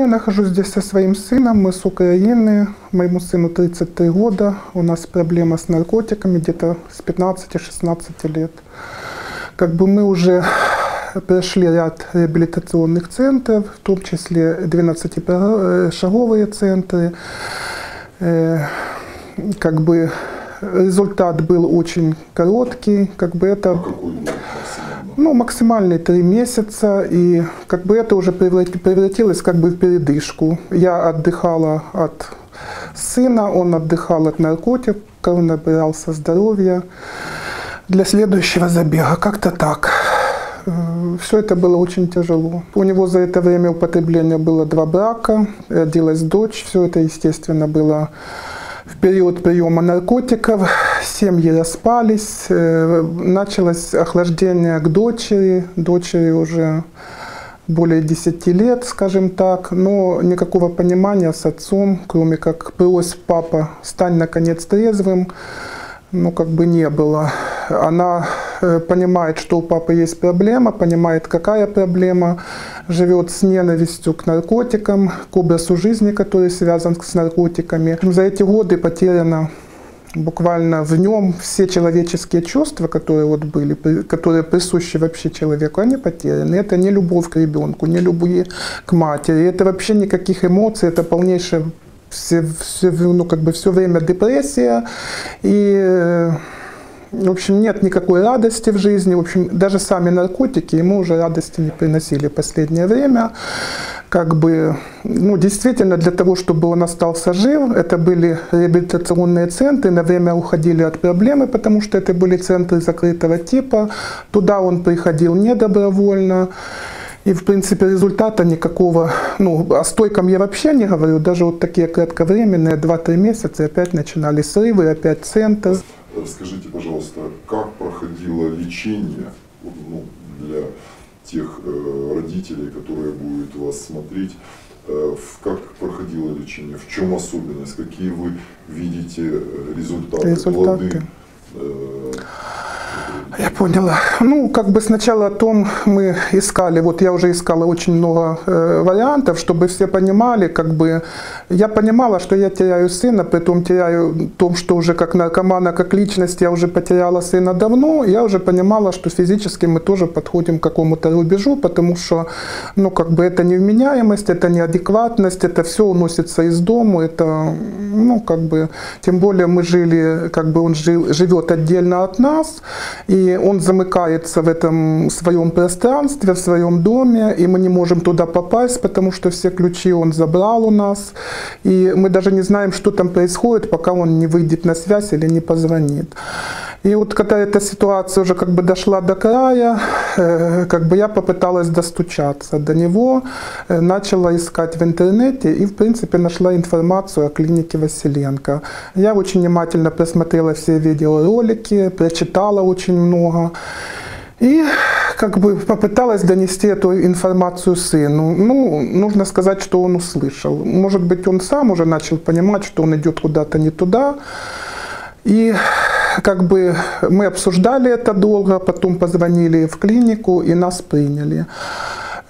Я нахожусь здесь со своим сыном, мы с Украины, моему сыну 33 года, у нас проблема с наркотиками где-то с 15-16 лет. Как бы мы уже прошли ряд реабилитационных центров, в том числе 12-шаговые центры. Э, Как бы результат был очень короткий, как бы это максимально? Ну, максимальные три месяца, и как бы это уже преврати- превратилось как бы в передышку. Я отдыхала от сына, он отдыхал от наркотиков, набирался здоровья для следующего забега. Как-то так. Все это было очень тяжело. У него за это время употребления было два брака, родилась дочь. Все это, естественно, было в период приема наркотиков. Семьи распались, э, началось охлаждение к дочери. Дочери уже более 10 лет, скажем так, но никакого понимания с отцом, кроме как просьб папа, стань наконец трезвым, ну как бы не было. Она э, понимает, что у папы есть проблема, понимает, какая проблема, живет с ненавистью к наркотикам, к образу жизни, который связан с наркотиками. За эти годы потеряно буквально в нем все человеческие чувства, которые вот были, которые присущи вообще человеку, они потеряны. Это не любовь к ребенку, не любовь к матери, это вообще никаких эмоций, это полнейшее все, все, ну, как бы все время депрессия и э, в общем, нет никакой радости в жизни. В общем, даже сами наркотики ему уже радости не приносили в последнее время. Как бы, ну, действительно, для того, чтобы он остался жив, это были реабилитационные центры, на время уходили от проблемы, потому что это были центры закрытого типа. Туда он приходил недобровольно. И, в принципе, результата никакого, ну, о стойком я вообще не говорю, даже вот такие кратковременные, 2-3 месяца, опять начинали срывы, опять центр. Скажите, пожалуйста, как проходило лечение ну, для тех э, родителей, которые будут вас смотреть? Э, как проходило лечение? В чем особенность? Какие вы видите э, результаты, Результаты. плоды? Я поняла. Ну, как бы сначала о том мы искали, вот я уже искала очень много э, вариантов, чтобы все понимали, как бы, я понимала, что я теряю сына, притом теряю том, что уже как наркомана, как личность, я уже потеряла сына давно, я уже понимала, что физически мы тоже подходим к какому-то рубежу, потому что, ну, как бы это невменяемость, это неадекватность, это все уносится из дома, это, ну, как бы, тем более мы жили, как бы он жил, живет отдельно от нас, и он замыкается в этом своем пространстве, в своем доме, и мы не можем туда попасть, потому что все ключи он забрал у нас, и мы даже не знаем, что там происходит, пока он не выйдет на связь или не позвонит. И вот когда эта ситуация уже как бы дошла до края, э, как бы я попыталась достучаться до него, э, начала искать в интернете и, в принципе, нашла информацию о клинике Василенко. Я очень внимательно просмотрела все видеоролики, прочитала очень много. И как бы попыталась донести эту информацию сыну. Ну, нужно сказать, что он услышал. Может быть, он сам уже начал понимать, что он идет куда-то не туда. И как бы мы обсуждали это долго, потом позвонили в клинику и нас приняли.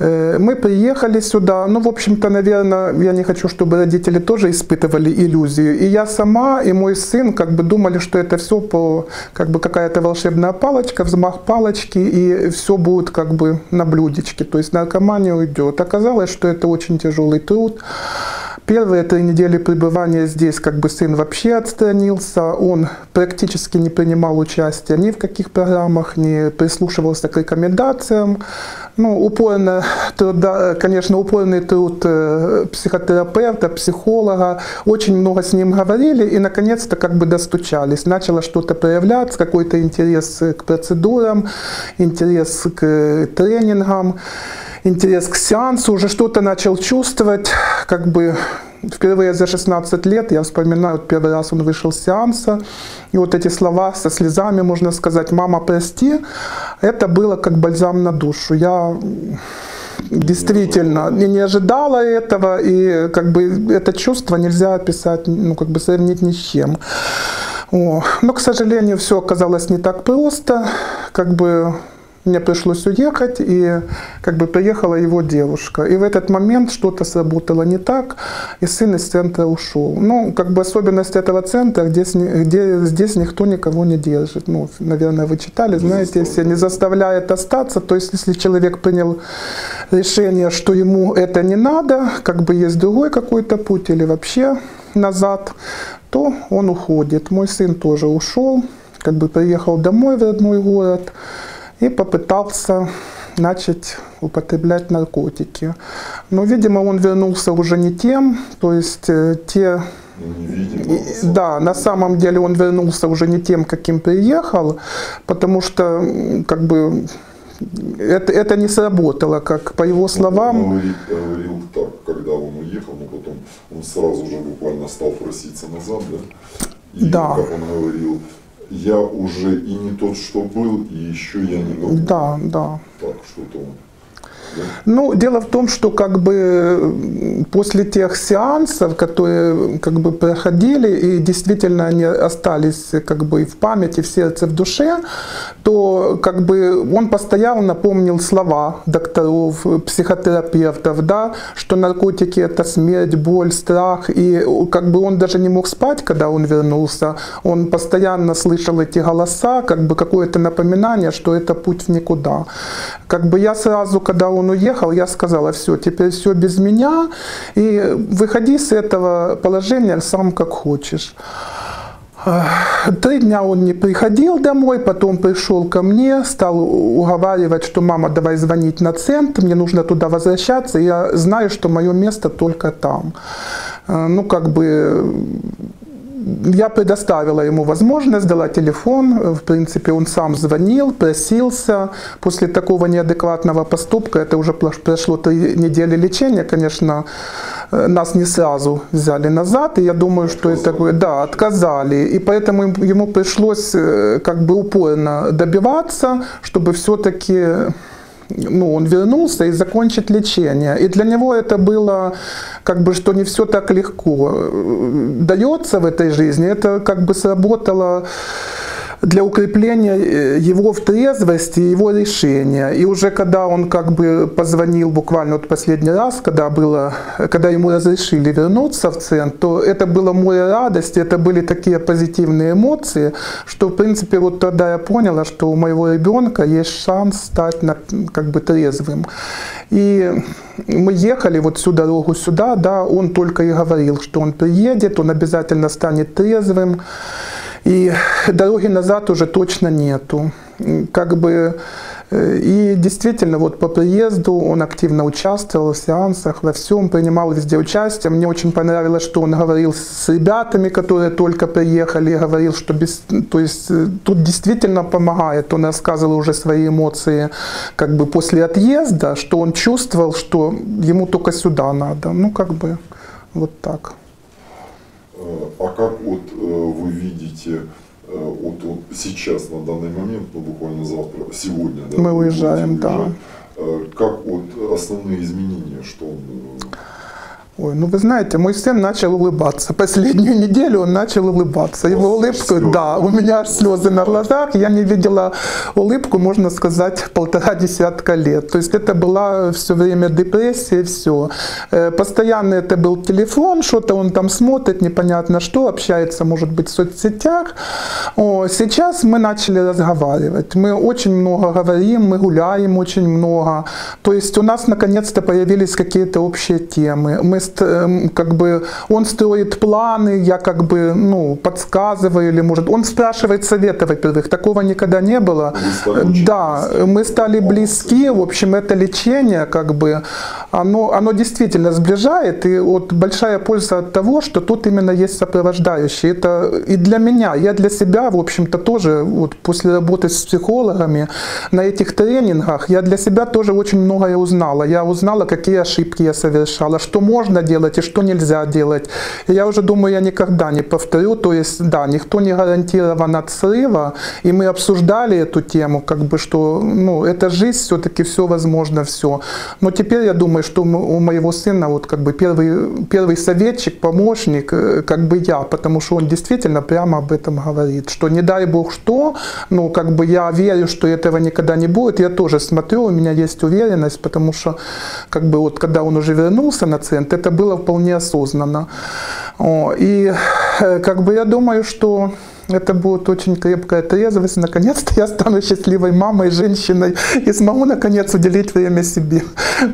Э, Мы приехали сюда, ну, в общем-то, наверное, я не хочу, чтобы родители тоже испытывали иллюзию. И я сама, и мой сын как бы думали, что это все по, как бы какая-то волшебная палочка, взмах палочки, и все будет как бы на блюдечке, то есть наркомания уйдет. Оказалось, что это очень тяжелый труд. Первые три недели пребывания здесь как бы сын вообще отстранился, он практически не принимал участия ни в каких программах, не прислушивался к рекомендациям. Ну, упорно труда, конечно, упорный труд э, психотерапевта, психолога. Очень много с ним говорили и, наконец-то, как бы достучались. Начало что-то проявляться, какой-то интерес к процедурам, интерес к э, тренингам, интерес к сеансу. Уже что-то начал чувствовать, как бы Впервые за 16 лет я вспоминаю, первый раз он вышел с сеанса, и вот эти слова со слезами, можно сказать, «мама, прости», это было как бальзам на душу. Я действительно не, не ожидала этого, и как бы это чувство нельзя описать, ну как бы сравнить ни с чем. О, но, к сожалению, все оказалось не так просто, как бы мне пришлось уехать, и как бы приехала его девушка. И в этот момент что-то сработало не так, и сын из центра ушел. Ну, как бы особенность этого центра, где, где здесь никто никого не держит. Ну, наверное, вы читали, знаете, все не заставляет остаться. То есть, если человек принял решение, что ему это не надо, как бы есть другой какой-то путь или вообще назад, то он уходит. Мой сын тоже ушел, как бы приехал домой в родной город и попытался начать употреблять наркотики. Но, видимо, он вернулся уже не тем, то есть э, те Невидимо, да, на самом деле он вернулся уже не тем, каким приехал, потому что как бы это, это не сработало, как по его словам. Он говорит, говорил так, когда он уехал, но потом он сразу же буквально стал проситься назад, да? И Да. как он говорил, я уже и не тот, что был, и еще я не могу. Да, да. Так, что-то он. Ну, дело в том, что как бы после тех сеансов, которые как бы проходили, и действительно они остались как бы в памяти, в сердце, в душе, то как бы он постоянно помнил слова докторов, психотерапевтов, да, что наркотики это смерть, боль, страх, и как бы он даже не мог спать, когда он вернулся, он постоянно слышал эти голоса, как бы какое-то напоминание, что это путь в никуда. Как бы я сразу, когда он уехал, я сказала, все, теперь все без меня, и выходи с этого положения сам как хочешь. Три дня он не приходил домой, потом пришел ко мне, стал уговаривать, что мама, давай звонить на центр, мне нужно туда возвращаться, я знаю, что мое место только там. Э, Ну, как бы я предоставила ему возможность, дала телефон, в принципе, он сам звонил, просился. После такого неадекватного поступка, это уже прошло три недели лечения, конечно, э, нас не сразу взяли назад, и я думаю, что это, да, отказали. И поэтому ему пришлось э, как бы упорно добиваться, чтобы все-таки ну, он вернулся и закончить лечение. И для него это было как бы, что не все так легко э, дается в этой жизни. Это как бы сработало для укрепления э, его в трезвости, его решения. И уже когда он как бы позвонил буквально вот последний раз, когда, было, когда ему разрешили вернуться в центр, то это было море радости, это были такие позитивные эмоции, что в принципе вот тогда я поняла, что у моего ребенка есть шанс стать на- как бы трезвым. И мы ехали вот всю дорогу сюда, да, он только и говорил, что он приедет, он обязательно станет трезвым. И дороги назад уже точно нету. Как бы э, и действительно, вот по приезду он активно участвовал в сеансах, во всем, принимал везде участие. Мне очень понравилось, что он говорил с ребятами, которые только приехали, говорил, что без, то есть э, тут действительно помогает. Он рассказывал уже свои эмоции как бы после отъезда, что он чувствовал, что ему только сюда надо. Ну, как бы вот так. А как вот э, вы видите э, вот, вот сейчас на данный момент, ну буквально завтра, сегодня, да, Мы уезжаем, да. э, Как вот основные изменения, что он Ой, ну вы знаете, мой сын начал улыбаться. Последнюю неделю он начал улыбаться. Его У вас улыбку, слезы. да, у меня аж слезы на глазах. Я не видела улыбку, можно сказать, полтора десятка лет. То есть это была все время депрессия, все. Постоянно это был телефон, что-то он там смотрит, непонятно что, общается, может быть, в соцсетях. О, сейчас мы начали разговаривать. Мы очень много говорим, мы гуляем очень много. То есть у нас наконец-то появились какие-то общие темы. Мы ст- эм, как бы он строит планы, я как бы ну подсказываю или может он спрашивает совета, во-первых, такого никогда не было. Да, мы стали близки. В общем, это лечение как бы оно оно действительно сближает и вот большая польза от того, что тут именно есть сопровождающий. Это и для меня, я для себя, в общем-то, тоже вот после работы с психологами на этих тренингах я для себя тоже очень многое узнала. Я узнала, какие ошибки я совершала, что можно можно делать и что нельзя делать. И я уже думаю, я никогда не повторю, то есть, да, никто не гарантирован от срыва, и мы обсуждали эту тему, как бы, что, ну, это жизнь, все-таки все возможно, все. Но теперь я думаю, что у моего сына вот как бы первый, первый советчик, помощник, э, как бы я, потому что он действительно прямо об этом говорит, что не дай бог что, ну, как бы я верю, что этого никогда не будет, я тоже смотрю, у меня есть уверенность, потому что, как бы вот, когда он уже вернулся на центр, это было вполне осознанно. И, э, как бы я думаю, что это будет очень крепкая трезвость. Наконец-то я стану счастливой мамой, женщиной и смогу наконец уделить время себе.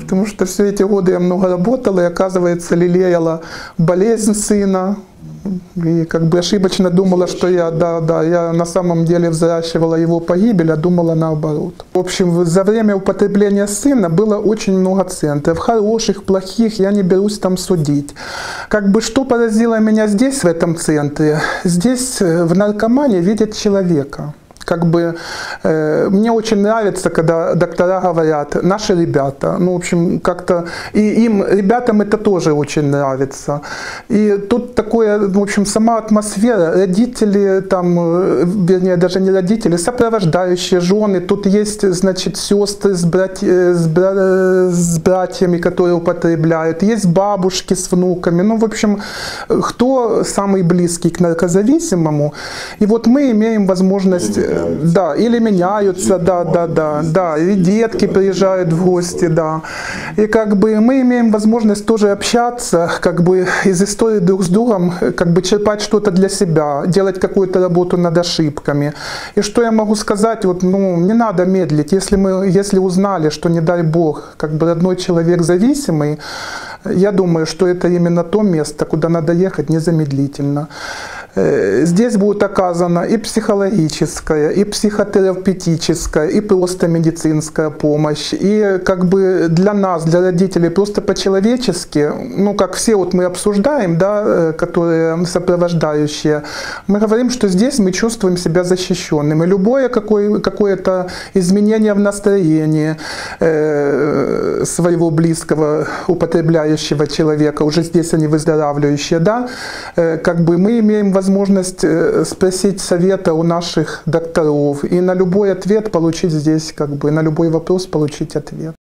Потому что все эти годы я много работала и, оказывается, лелеяла болезнь сына, и как бы ошибочно думала, что я, да, да, я на самом деле взращивала его погибель, а думала наоборот. В общем, за время употребления сына было очень много центров, хороших, плохих, я не берусь там судить. Как бы что поразило меня здесь, в этом центре? Здесь э, в наркомании видят человека как бы э, мне очень нравится, когда доктора говорят, наши ребята, ну, в общем, как-то, и им, ребятам это тоже очень нравится. И тут такое, в общем, сама атмосфера, родители там, э, вернее, даже не родители, сопровождающие жены, тут есть, значит, сестры с, братья, э, с, бра, с братьями, которые употребляют, есть бабушки с внуками, ну, в общем, кто самый близкий к наркозависимому, и вот мы имеем возможность да, или меняются, да, да, да, да, и детки приезжают в гости, да. И как бы мы имеем возможность тоже общаться, как бы из истории друг с другом, как бы черпать что-то для себя, делать какую-то работу над ошибками. И что я могу сказать, вот, ну, не надо медлить, если мы, если узнали, что не дай бог, как бы родной человек зависимый, я думаю, что это именно то место, куда надо ехать незамедлительно. Э, здесь будет оказана и психологическая, и психотерапевтическая, и просто медицинская помощь. И как бы для нас, для родителей, просто по-человечески, ну как все вот мы обсуждаем, да, э, которые сопровождающие, мы говорим, что здесь мы чувствуем себя защищенными. любое какое, какое-то изменение в настроении э, своего близкого употребляющего человека, уже здесь они выздоравливающие, да, как бы мы имеем возможность возможность э, спросить совета у наших докторов и на любой ответ получить здесь, как бы, на любой вопрос получить ответ.